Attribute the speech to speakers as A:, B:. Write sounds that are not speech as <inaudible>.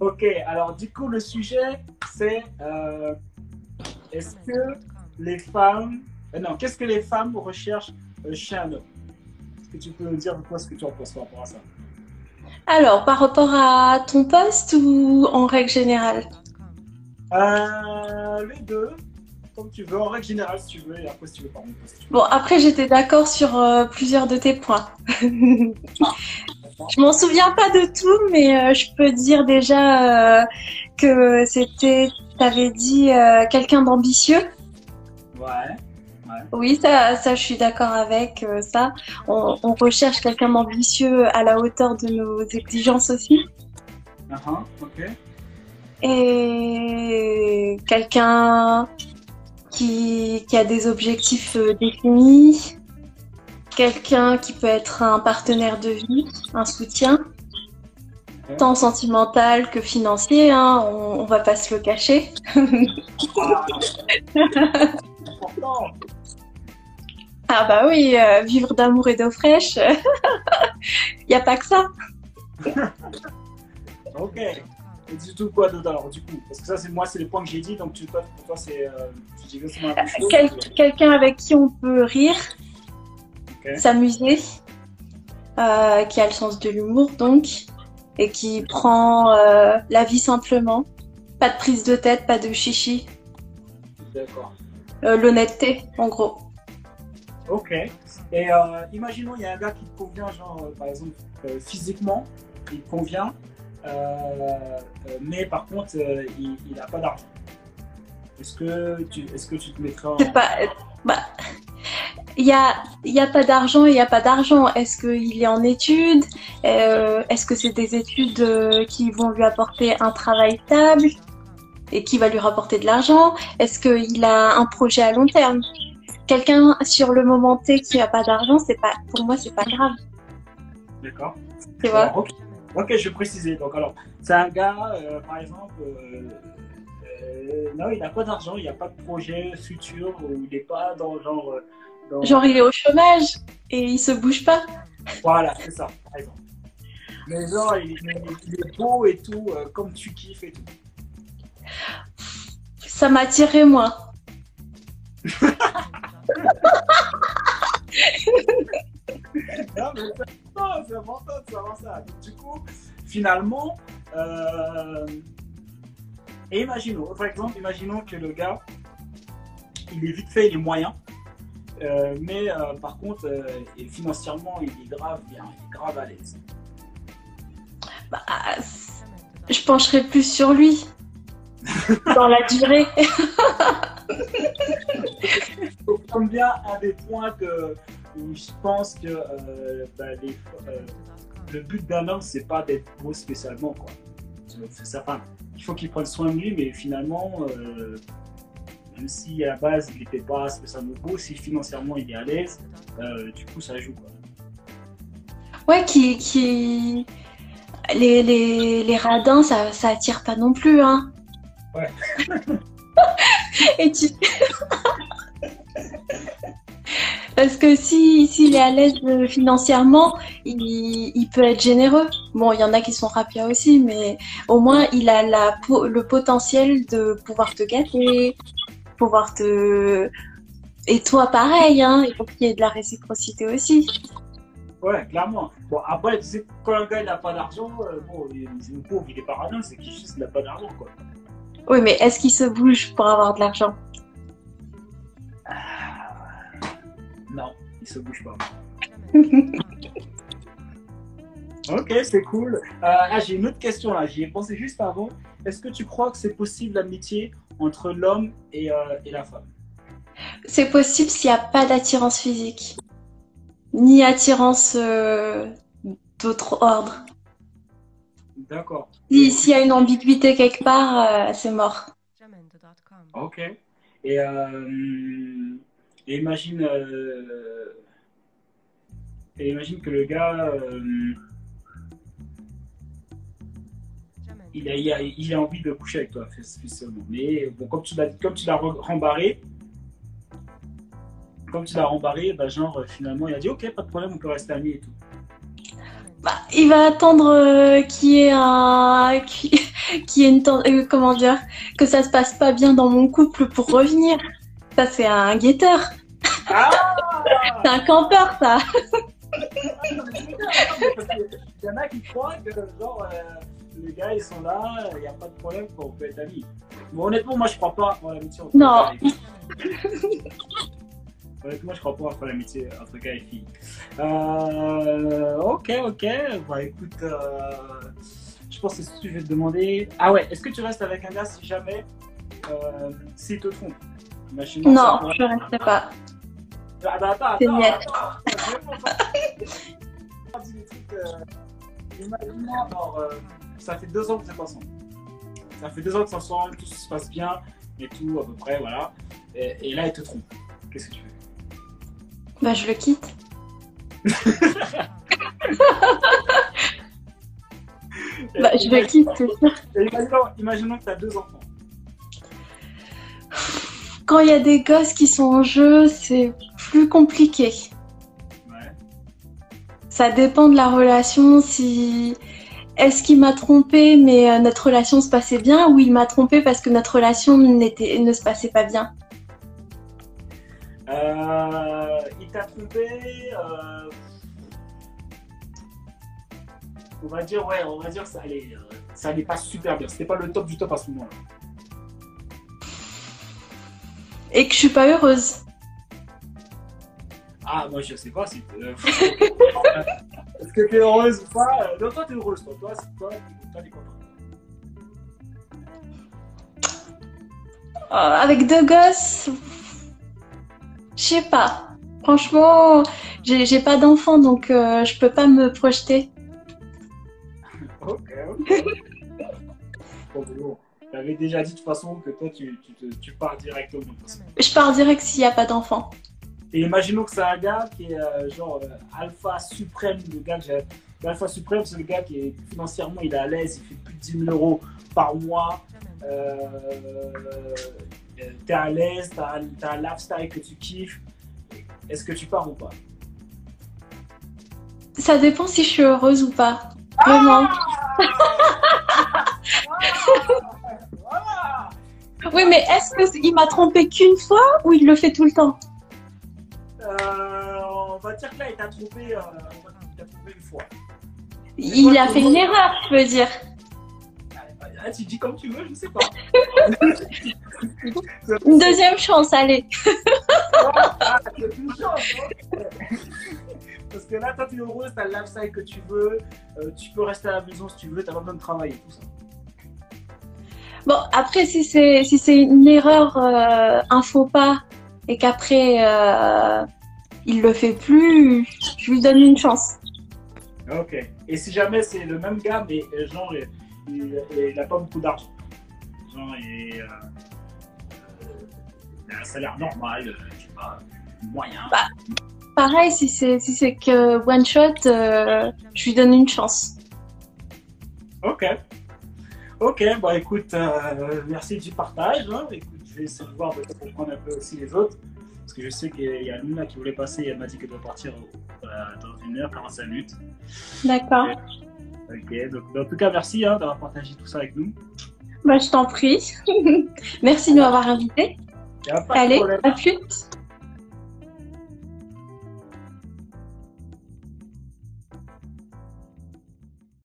A: Ok, alors du coup, le sujet, c'est euh, est-ce que les femmes. euh, non, qu'est-ce que les femmes recherchent euh, chez un homme? Est-ce que tu peux me dire quoi ce que tu en penses par rapport à ça?
B: Alors, par rapport à ton poste ou en règle générale?
A: euh, Les deux, comme tu veux, en règle générale, si tu veux, et après, si tu veux, par tu veux.
B: Bon, après, j'étais d'accord sur plusieurs de tes points. <laughs> Je m'en souviens pas de tout, mais euh, je peux dire déjà euh, que c'était, t'avais dit euh, quelqu'un d'ambitieux.
A: Ouais.
B: Oui, ça, ça, je suis d'accord avec euh, ça. On, on recherche quelqu'un d'ambitieux à la hauteur de nos exigences aussi.
A: Uh-huh, ok.
B: Et quelqu'un qui, qui a des objectifs euh, définis. Quelqu'un qui peut être un partenaire de vie, un soutien, tant sentimental que financier, hein, on, on va pas se le cacher.
A: Ah. <laughs>
B: Ah bah oui, euh, vivre d'amour et d'eau fraîche, <laughs> il n'y a pas que ça. <laughs>
A: Ok. Et du tout quoi d'autre alors du coup? Parce que ça c'est moi c'est les points que j'ai dit donc tu pour toi c'est euh.
B: Quel- Quelqu'un avec qui on peut rire, S'amuser, euh, qui a le sens de l'humour donc, et qui prend euh, la vie simplement. Pas de prise de tête, pas de chichi.
A: D'accord.
B: Euh, L'honnêteté, en gros.
A: Ok. Et imaginons il y a un gars qui te convient genre par exemple physiquement il convient mais par contre il il a pas d'argent. Est-ce que tu est-ce que tu te mettras en...
B: Pas. Bah, il y a, y a pas d'argent, il y a pas d'argent. Est-ce qu'il est en études Euh, Est-ce que c'est des études euh, qui vont lui apporter un travail stable et qui va lui rapporter de l'argent? Est-ce qu'il a un projet à long terme? Quelqu'un sur le moment T qui a pas d'argent, c'est pas, pour moi, c'est pas grave.
A: D'accord.
B: Tu vois?
A: Alors, ok. Ok, je vais préciser. Donc, alors, c'est un gars, euh, par exemple, euh, euh, non, il n'a pas d'argent, il n'y a pas de projet futur, ou il n'est pas dans genre.
B: Genre, il est au chômage et il se bouge pas.
A: Voilà, c'est ça, par exemple. Mais genre, il, est beau et tout, euh, comme tu kiffes et tout.
B: Ça m'attirait moi. <laughs>
A: Non, mais c'est important, c'est important de savoir ça. Donc, du coup, finalement, euh, et imaginons, par exemple, imaginons que le gars, il est vite fait, il est moyen, euh, mais euh, par contre, euh, financièrement, il est grave bien, il est grave à l'aise.
B: Bah, je pencherais plus sur lui <laughs> dans la durée.
A: Donc, bien un des points que, où je pense que bah, les- le but d'un homme, c'est pas d'être beau spécialement. Quoi. C'est ça, enfin, il faut qu'il prenne soin de lui, mais finalement, même si à la base il n'était pas spécialement beau, si financièrement il est à l'aise, euh, du coup ça joue. Quoi.
B: Ouais, qui, qui... Les, les, les radins, ça, ça attire pas non plus, hein.
A: Ouais. <laughs>
B: Et tu... <laughs> Parce que si s'il est à l'aise euh, financièrement, il, il peut être généreux. Bon, il y en a qui sont rapias aussi, mais au moins il a la, le potentiel de pouvoir te gâter, pouvoir te... Et toi, pareil, hein, il faut qu'il y ait de la réciprocité aussi.
A: Ouais, clairement. Bon, après, tu sais, quand un gars il n'a pas d'argent, euh, bon, il c'est une pauvre, il est pas radin, c'est qu'il juste n'a pas d'argent. quoi.
B: Oui, mais est-ce qu'il se bouge pour avoir de l'argent?
A: Non, il se bouge pas. <laughs> Ok, c'est cool. Euh, ah, j'ai une autre question là, j'y ai pensé juste avant. Est-ce que tu crois que c'est possible l'amitié entre l'homme et, euh, et la femme
B: C'est possible s'il n'y a pas d'attirance physique, ni attirance euh, d'autre ordre.
A: D'accord.
B: Si- S'il y a une ambiguïté quelque part, euh, c'est mort.
A: Ok. Et, euh, et imagine, et imagine que le gars, il, a, il, a, il a envie de coucher avec toi, spécialement. Mais bon, comme tu l'as, comme tu l'as re- rembarré, comme tu l'as rembarré, bah, genre finalement il a dit ok, pas de problème, on peut rester amis et tout.
B: Bah, il va attendre euh, qu'il y ait un, <laughs> qui une euh, comment dire que ça se passe pas bien dans mon couple pour revenir. Ça c'est un guetteur,
A: Ah <laughs>
B: c'est un campeur ça. <laughs>
A: Il y en a qui croient que genre, euh, les gars ils sont là, il n'y a pas de problème, quoi, on peut être amis. Bon, honnêtement, moi je crois pas en l'amitié entre
B: Non.
A: gars et filles. honnêtement, je crois pas en l'amitié entre gars et filles. Euh, ok, ok. Bah écoute, euh, je pense que c'est ce que je vais te demander. Ah ouais, est-ce que tu restes avec un gars si jamais euh, s'il te trompe Imaginons
B: Non, je resterai pas.
A: Attends, attends,
B: C'est
A: attends, attends, attends, pas. Des trucs, euh, imaginons, euh, ça fait deux ans que vous êtes ensemble. Ça fait deux ans que vous êtes ensemble, tout se passe bien, et tout, à peu près, voilà. Et, et là, il te trompe. Qu'est-ce que tu fais?
B: Bah je le quitte. <laughs> Bah je le quitte, c'est sûr.
A: Imaginons, imaginons que tu as deux enfants.
B: Quand il y a des gosses qui sont en jeu, c'est plus compliqué.
A: Ouais.
B: Ça dépend de la relation. Si est-ce qu'il m'a trompé, mais euh, notre relation se passait bien, ou il m'a trompé parce que notre relation n'était ne se passait pas bien?
A: Euh, il t'a trompé. euh, on va dire, ouais, on va dire que ça allait, ça allait pas super bien. C'était pas le top du top à ce moment-là.
B: Et que je suis pas heureuse.
A: Ah, moi je sais pas si. <laughs> que heureuse ou pas Euh, Non, toi t'es heureuse, toi. Toi, c'est toi, toi t'es content.
B: Euh, avec deux gosses, je sais pas. Franchement, j'ai pas d'enfant, donc euh, je peux pas me projeter. <laughs>
A: Ok, ok. bon. T'avais déjà dit de toute façon que toi tu, tu, tu pars de toute façon.
B: Je pars direct s'il y a pas d'enfant.
A: Et imaginons que c'est un gars qui est euh, genre euh, alpha suprême, le gars que j'ai. L'alpha suprême, c'est le gars qui est financièrement il est à l'aise, il fait plus de 10 000 euros par mois. Euh, t'es à l'aise, t'as t'as un lifestyle que tu kiffes. Est-ce que tu pars ou pas?
B: Ça dépend si je suis heureuse ou pas. Vraiment.
A: Voilà
B: Oui, mais est-ce qu'il m'a trompé qu'une fois ou il le fait tout le temps?
A: Euh, on va dire que là, il t'a trompé, euh, qu'il t'a trompé une fois.
B: Il a fait une erreur, je veux dire.
A: Ah, tu dis comme tu veux, je sais pas. <laughs>
B: Une deuxième chance, allez.
A: Ah, une chance, hein. Parce que là, toi, tu es heureuse, t'as le lifestyle que tu veux, euh, tu peux rester à la maison si tu veux, t'as pas besoin de travailler, tout ça.
B: Bon, après, si c'est si une erreur, euh, un faux pas, et qu'après euh, il le fait plus, je lui donne une chance.
A: Ok. Et si jamais c'est le même gars, mais euh, genre, il, il, il a pas beaucoup d'argent. Genre, il, euh, euh, il a un salaire normal, euh, je sais pas, moyen.
B: Pareil, si c'est si c'est que one shot, euh, je lui donne une chance.
A: Ok. Ok, bah écoute, euh, merci du partage. hein. Écoute, je vais essayer de voir peut-être pour prendre un peu aussi les autres. Parce que je sais qu'il y a Luna qui voulait passer et elle m'a dit qu'elle doit partir euh, dans une heure, 45 minutes.
B: D'accord.
A: Ok, donc en tout cas, merci hein, d'avoir partagé tout ça avec nous.
B: Bah, je t'en prie. <laughs> Merci de m'avoir invité. Allez, à plus.